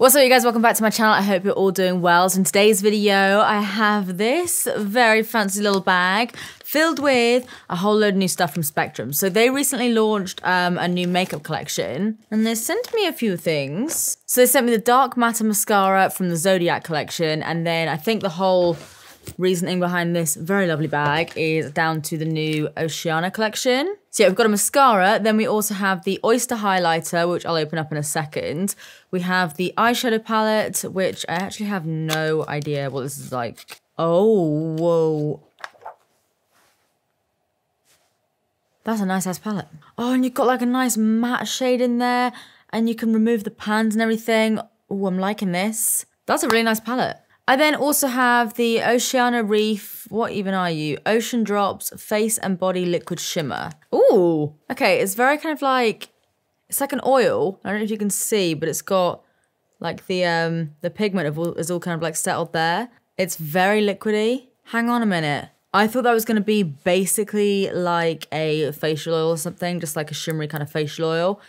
What's up you guys, welcome back to my channel. I hope you're all doing well. So in today's video, I have this very fancy little bag filled with a whole load of new stuff from Spectrum. So they recently launched um, a new makeup collection and they sent me a few things. So they sent me the Dark Matter Mascara from the Zodiac collection and then I think the whole reasoning behind this very lovely bag is down to the new Oceana collection. So yeah, we've got a mascara, then we also have the Oyster highlighter, which I'll open up in a second. We have the eyeshadow palette, which I actually have no idea what this is like. Oh, whoa. That's a nice ass palette. Oh, and you've got like a nice matte shade in there, and you can remove the pans and everything. Oh, I'm liking this. That's a really nice palette. I then also have the Oceana Reef, what even are you? Ocean Drops Face and Body Liquid Shimmer. Ooh, okay, it's very kind of like, it's like an oil. I don't know if you can see, but it's got like the um the pigment of all, is all kind of like settled there. It's very liquidy. Hang on a minute. I thought that was going to be basically like a facial oil or something, just like a shimmery kind of facial oil.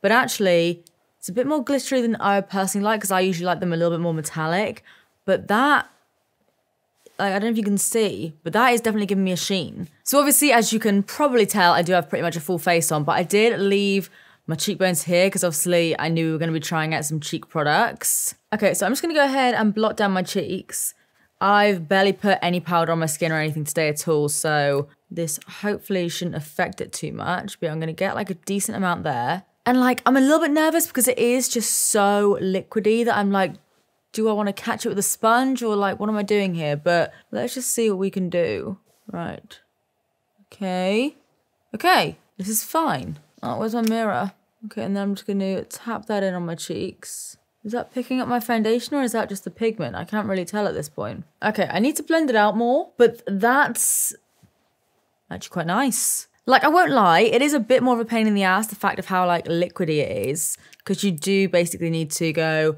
But actually, it's a bit more glittery than I personally like because I usually like them a little bit more metallic. But that, like, I don't know if you can see, but that is definitely giving me a sheen. So obviously, as you can probably tell, I do have pretty much a full face on, but I did leave my cheekbones here because obviously I knew we were going to be trying out some cheek products. Okay, so I'm just going to go ahead and blot down my cheeks. I've barely put any powder on my skin or anything today at all, so this hopefully shouldn't affect it too much, but I'm going to get like a decent amount there. And like, I'm a little bit nervous because it is just so liquidy that I'm like, do I want to catch it with a sponge or like what am I doing here? But let's just see what we can do. Right. Okay. Okay. This is fine. Oh, where's my mirror? Okay, and then I'm just going to tap that in on my cheeks. Is that picking up my foundation or is that just the pigment? I can't really tell at this point. Okay, I need to blend it out more, but that's actually quite nice. Like, I won't lie, it is a bit more of a pain in the ass, the fact of how, like, liquidy it is. Because you do basically need to go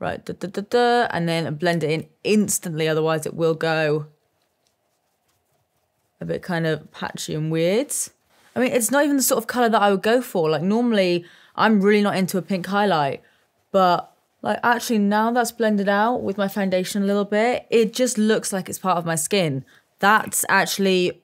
right, da, da, da, da, and then blend it in instantly, otherwise it will go a bit kind of patchy and weird. I mean, it's not even the sort of colour that I would go for. Like normally, I'm really not into a pink highlight, but like actually now that's blended out with my foundation a little bit, it just looks like it's part of my skin. That's actually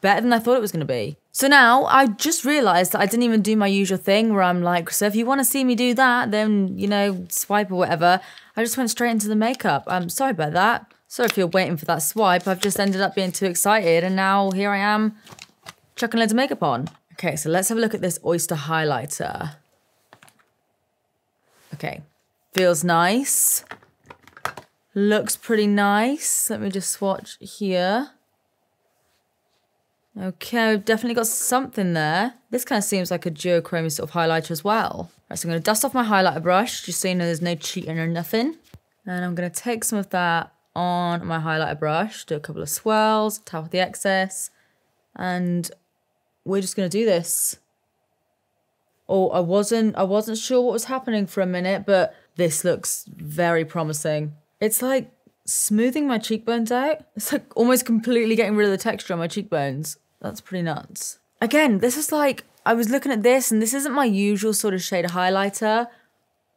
better than I thought it was going to be. So now I just realized that I didn't even do my usual thing where I'm like, so if you want to see me do that, then, you know, swipe or whatever. I just went straight into the makeup. I'm sorry about that. Sorry if you're waiting for that swipe. I've just ended up being too excited and now here I am chucking loads of makeup on. Okay, so let's have a look at this Oyster highlighter. Okay, feels nice. Looks pretty nice. Let me just swatch here. Okay, we've definitely got something there. This kind of seems like a duochrome sort of highlighter as well. Right, so I'm going to dust off my highlighter brush, just so you know there's no cheating or nothing. And I'm going to take some of that on my highlighter brush, do a couple of swirls, tap off the excess, and we're just going to do this. Oh, I wasn't, I wasn't sure what was happening for a minute, but this looks very promising. It's like smoothing my cheekbones out. It's like almost completely getting rid of the texture on my cheekbones. That's pretty nuts. Again, this is like, I was looking at this and this isn't my usual sort of shade highlighter,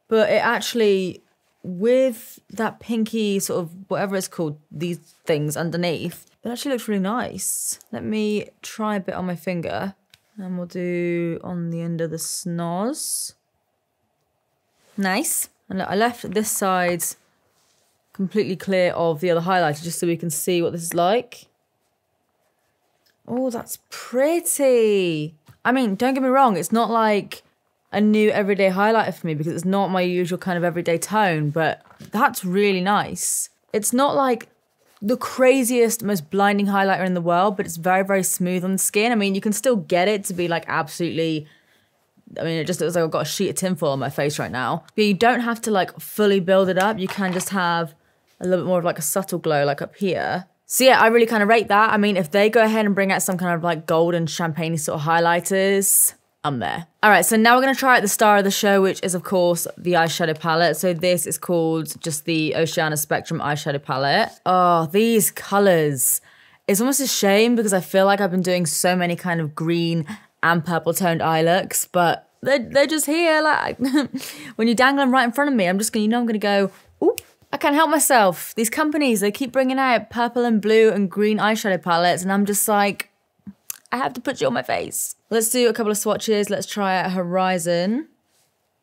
but it actually, with that pinky sort of, whatever it's called, these things underneath, it actually looks really nice. Let me try a bit on my finger and we'll do on the end of the snoz. Nice. And I left this side completely clear of the other highlighter just so we can see what this is like. Oh, that's pretty. I mean, don't get me wrong, it's not like a new everyday highlighter for me because it's not my usual kind of everyday tone, but that's really nice. It's not like the craziest, most blinding highlighter in the world, but it's very, very smooth on the skin. I mean, you can still get it to be like absolutely. I mean, it just looks like I've got a sheet of tinfoil on my face right now. But you don't have to like fully build it up. You can just have a little bit more of like a subtle glow, like up here. So yeah, I really kind of rate that. I mean, if they go ahead and bring out some kind of like golden champagne sort of highlighters, I'm there. All right, so now we're gonna try out the star of the show, which is of course the eyeshadow palette. So this is called just the Oceana Spectrum eyeshadow palette. Oh, these colors. It's almost a shame because I feel like I've been doing so many kind of green and purple toned eye looks, but They're, they're just here. Like when you dangle them right in front of me, I'm just gonna, you know, I'm gonna go, ooh, I can't help myself. These companies, they keep bringing out purple and blue and green eyeshadow palettes, and I'm just like, I have to put you on my face. Let's do a couple of swatches. Let's try out Horizon.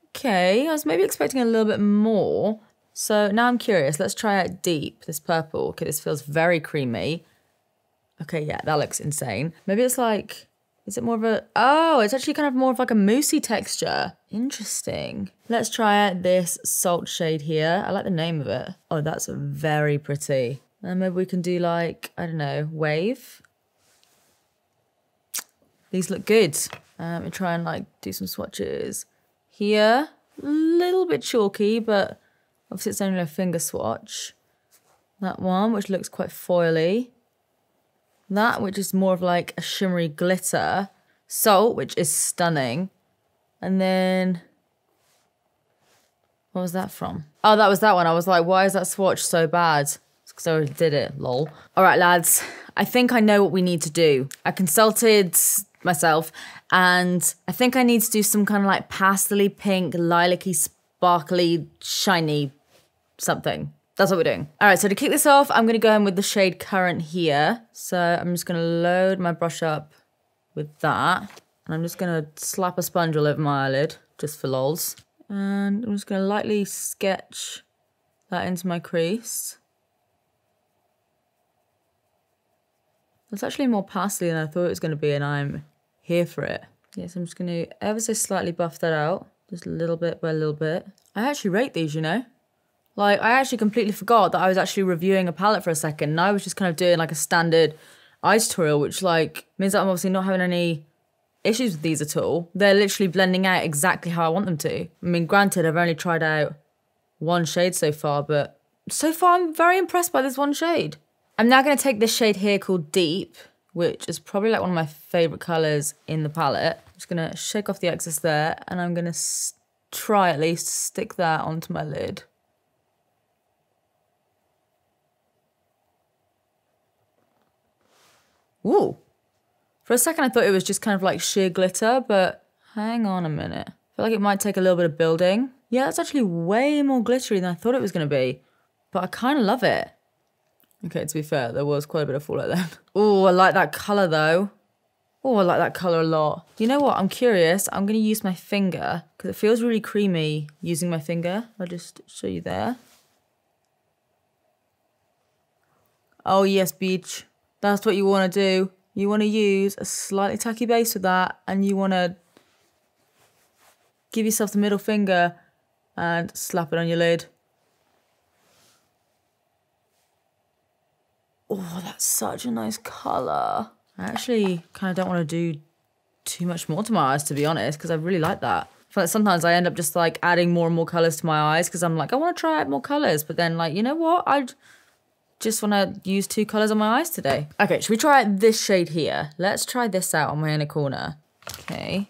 Okay, I was maybe expecting a little bit more. So now I'm curious. Let's try out Deep, this purple. Okay, this feels very creamy. Okay, yeah, that looks insane. Maybe it's like, is it more of a, oh, it's actually kind of more of like a moussey texture. Interesting. Let's try out this salt shade here. I like the name of it. Oh, that's very pretty. And maybe we can do like, I don't know, wave. These look good. Um, me try and like do some swatches. Here, a little bit chalky, but obviously it's only a finger swatch. That one, which looks quite foily. That, which is more of like a shimmery glitter. Salt, which is stunning. And then, what was that from? Oh, that was that one. I was like, why is that swatch so bad? because I already did it, lol. All right, lads, I think I know what we need to do. I consulted myself and I think I need to do some kind of like pastely pink, lilac-y, sparkly, shiny something. That's what we're doing. All right, so to kick this off, I'm gonna go in with the shade Current here. So I'm just gonna load my brush up with that. And I'm just gonna slap a sponge all over my eyelid, just for lols. And I'm just gonna lightly sketch that into my crease. That's actually more pastely than I thought it was gonna be, and I'm here for it. Yes, I'm just to ever so slightly buff that out. Just a little bit by a little bit. I actually rate these, you know? Like, I actually completely forgot that I was actually reviewing a palette for a second. And I was just kind of doing like a standard eyes tutorial, which like means that I'm obviously not having any issues with these at all. They're literally blending out exactly how I want them to. I mean, granted, I've only tried out one shade so far, but so far I'm very impressed by this one shade. I'm now going to take this shade here called Deep which is probably like one of my favorite colors in the palette. I'm just gonna shake off the excess there and I'm gonna try at least stick that onto my lid. Ooh. For a second I thought it was just kind of like sheer glitter, but hang on a minute. I feel like it might take a little bit of building. Yeah, that's actually way more glittery than I thought it was gonna be. But I kind of love it. Okay, to be fair, there was quite a bit of fallout then. Oh, I like that colour though. Oh, I like that colour a lot. You know what? I'm curious. I'm going to use my finger because it feels really creamy using my finger. I'll just show you there. Oh, yes, beach. That's what you want to do. You want to use a slightly tacky base with that and you want to give yourself the middle finger and slap it on your lid. Oh, that's such a nice colour. I actually kind of don't want to do too much more to my eyes, to be honest, because I really like that. Like sometimes I end up just like adding more and more colours to my eyes because I'm like, I want to try out more colours. But then, like, you know what? I just want to use two colours on my eyes today. Okay, should we try this shade here? Let's try this out on my inner corner. Okay.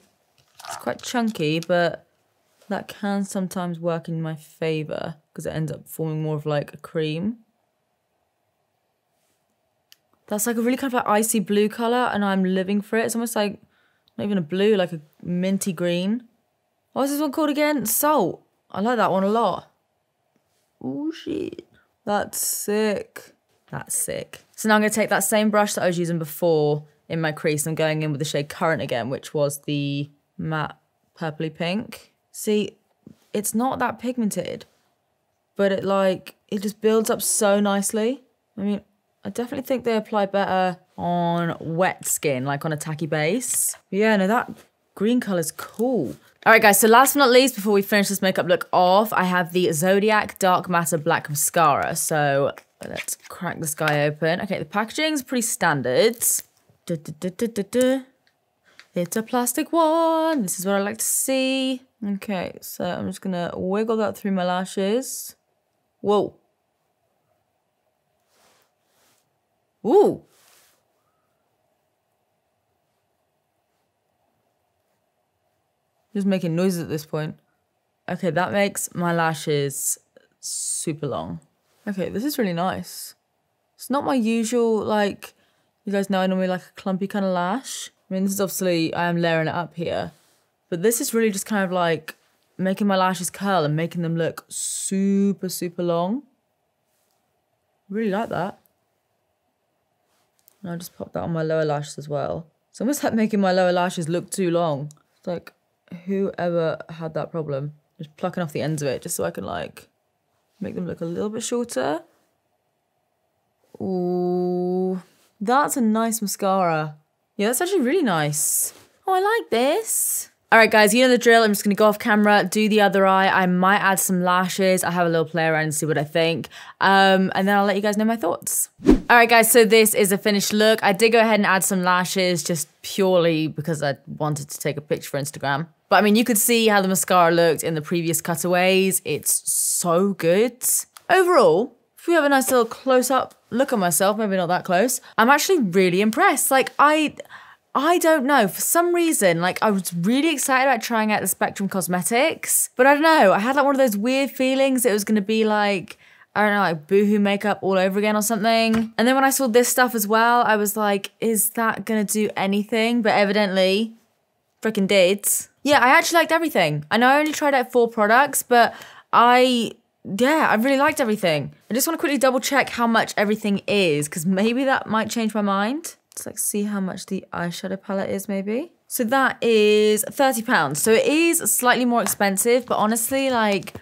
It's quite chunky, but that can sometimes work in my favour because it ends up forming more of like a cream. That's like a really kind of like icy blue color, and I'm living for it. It's almost like not even a blue, like a minty green. What's this one called again? Salt. I like that one a lot. Oh shit. That's sick. That's sick. So now I'm going to take that same brush that I was using before in my crease. I'm going in with the shade Current again, which was the matte purpley pink. See, it's not that pigmented, but it like, it just builds up so nicely. I mean, I definitely think they apply better on wet skin, like on a tacky base. Yeah, no, that green color's cool. All right, guys, so last but not least, before we finish this makeup look off, I have the Zodiac Dark Matter Black Mascara. So let's crack this guy open. Okay, the packaging's pretty standard. Du, du, du, it's a plastic one. This is what I like to see. Okay, so I'm just gonna wiggle that through my lashes. Whoa. Ooh. Just making noises at this point. Okay, that makes my lashes super long. Okay, this is really nice. It's not my usual, like, you guys know I normally like a clumpy kind of lash. I mean, this is obviously, I am layering it up here. But this is really just kind of like making my lashes curl and making them look super, super long. Really like that. And I'll just pop that on my lower lashes as well. It's almost like making my lower lashes look too long. It's like, whoever had that problem? Just plucking off the ends of it just so I can like make them look a little bit shorter. Ooh, that's a nice mascara. Yeah, that's actually really nice. Oh, I like this. All right, guys, you know the drill. I'm just to go off camera, do the other eye. I might add some lashes. I have a little play around and see what I think. Um, and then I'll let you guys know my thoughts. All right, guys, so this is a finished look. I did go ahead and add some lashes just purely because I wanted to take a picture for Instagram. But I mean, you could see how the mascara looked in the previous cutaways. It's so good. Overall, if we have a nice little close up look at myself, maybe not that close, I'm actually really impressed. Like, I. I don't know. For some reason, like I was really excited about trying out the Spectrum Cosmetics, but I don't know. I had like one of those weird feelings it was gonna be like, I don't know, like boohoo makeup all over again or something. And then when I saw this stuff as well, I was like, is that gonna do anything? But evidently, freaking did. Yeah, I actually liked everything. I know I only tried out four products, but I yeah, I really liked everything. I just want to quickly double check how much everything is because maybe that might change my mind. Let's like see how much the eyeshadow palette is maybe. So that is 30 pounds. So it is slightly more expensive, but honestly, like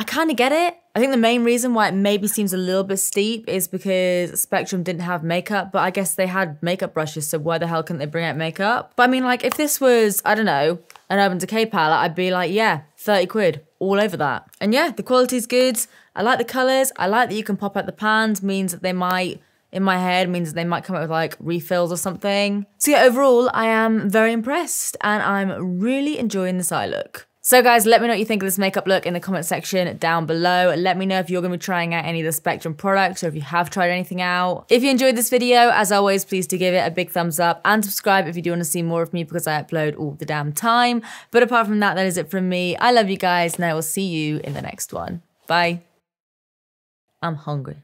I kind of get it. I think the main reason why it maybe seems a little bit steep is because Spectrum didn't have makeup, but I guess they had makeup brushes, so why the hell couldn't they bring out makeup? But I mean, like, if this was, I don't know, an Urban Decay palette, I'd be like, yeah, 30 quid, all over that. And yeah, the quality's good. I like the colours. I like that you can pop out the pans, means that they might in my head means they might come up with like refills or something. So yeah, overall, I am very impressed and I'm really enjoying this eye look. So guys, let me know what you think of this makeup look in the comment section down below. Let me know if you're to be trying out any of the Spectrum products or if you have tried anything out. If you enjoyed this video, as always, please do give it a big thumbs up and subscribe if you do want to see more of me because I upload all the damn time. But apart from that, that is it from me. I love you guys and I will see you in the next one. Bye. I'm hungry.